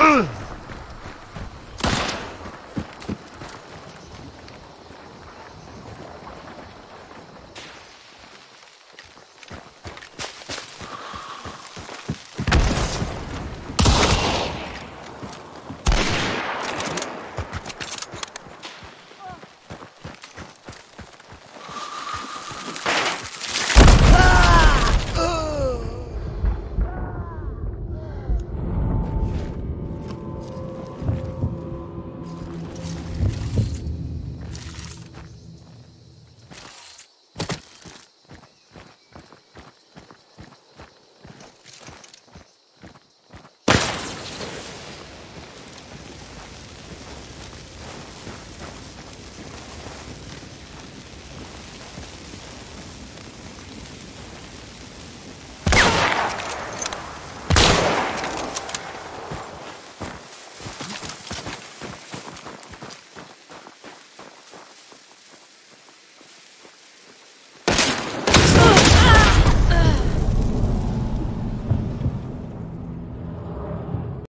Ugh!